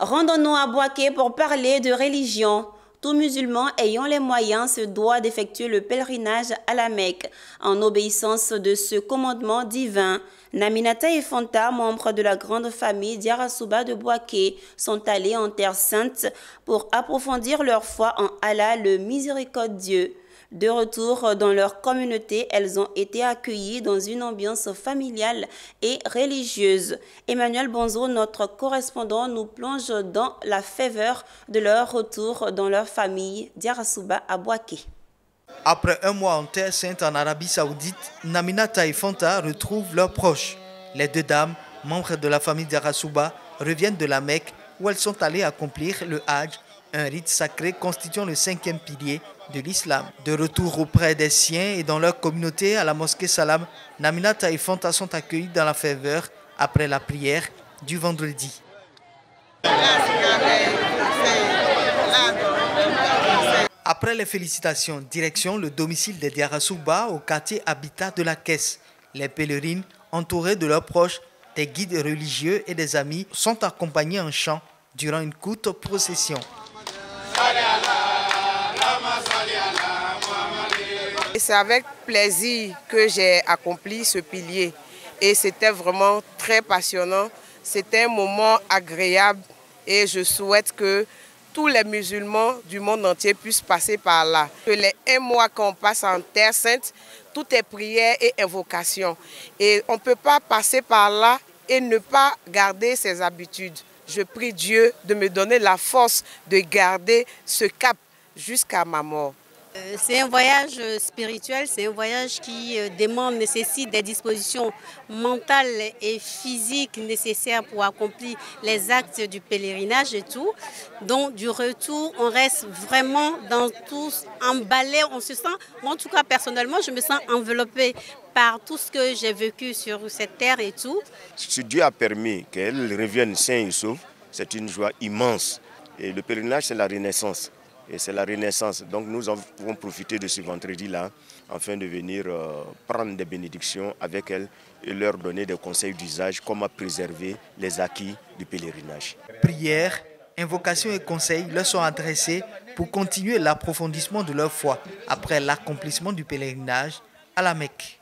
Rendons-nous à Boaké pour parler de religion. Tout musulman ayant les moyens se doit d'effectuer le pèlerinage à la Mecque en obéissance de ce commandement divin. Naminata et Fanta, membres de la grande famille Diarasuba de Boaké, sont allés en Terre Sainte pour approfondir leur foi en Allah le miséricordieux. De retour dans leur communauté, elles ont été accueillies dans une ambiance familiale et religieuse. Emmanuel Bonzo, notre correspondant, nous plonge dans la faveur de leur retour dans leur famille d'Yarasuba à Boaké. Après un mois en terre sainte en Arabie Saoudite, Naminata et Fanta retrouvent leurs proches. Les deux dames, membres de la famille d'Arasuba, reviennent de la Mecque où elles sont allées accomplir le Hajj un rite sacré constituant le cinquième pilier de l'islam. De retour auprès des siens et dans leur communauté à la mosquée Salam, Naminata et Fanta sont accueillis dans la faveur après la prière du vendredi. Après les félicitations, direction le domicile des Diarasuba au quartier Habitat de la Caisse. Les pèlerines, entourées de leurs proches, des guides religieux et des amis, sont accompagnés en chant durant une courte procession. C'est avec plaisir que j'ai accompli ce pilier et c'était vraiment très passionnant. C'était un moment agréable et je souhaite que tous les musulmans du monde entier puissent passer par là. Que les un mois qu'on passe en Terre Sainte, tout est prière et invocation. Et on ne peut pas passer par là et ne pas garder ses habitudes. Je prie Dieu de me donner la force de garder ce cap jusqu'à ma mort. Euh, c'est un voyage euh, spirituel, c'est un voyage qui euh, demande, nécessite des dispositions mentales et physiques nécessaires pour accomplir les actes du pèlerinage et tout. Donc du retour, on reste vraiment dans tout emballé, on se sent, en tout cas personnellement, je me sens enveloppée par tout ce que j'ai vécu sur cette terre et tout. Si Dieu a permis qu'elle revienne sain et sauve, c'est une joie immense. Et le pèlerinage, c'est la renaissance et c'est la renaissance. Donc nous pouvons profiter de ce vendredi-là afin de venir euh, prendre des bénédictions avec elles et leur donner des conseils d'usage, comment préserver les acquis du pèlerinage. Prières, invocations et conseils leur sont adressés pour continuer l'approfondissement de leur foi après l'accomplissement du pèlerinage à la Mecque.